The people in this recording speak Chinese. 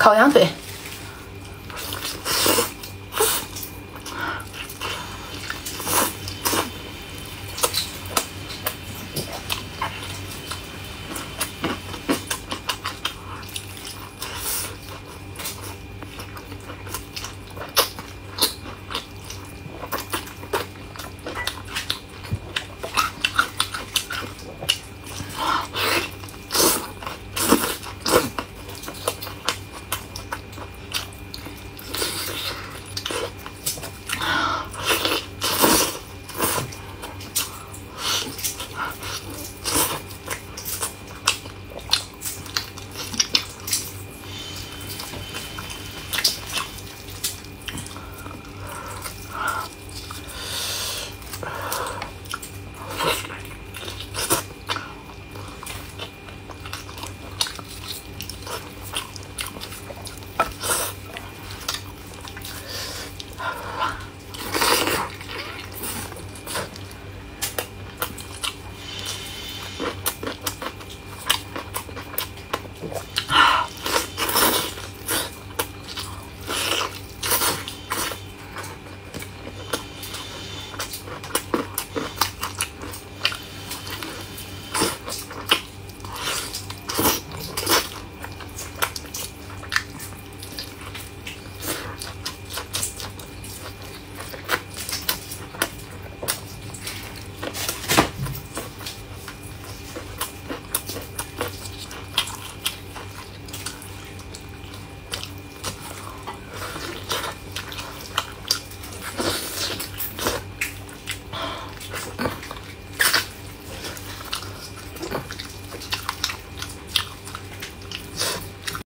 烤羊腿。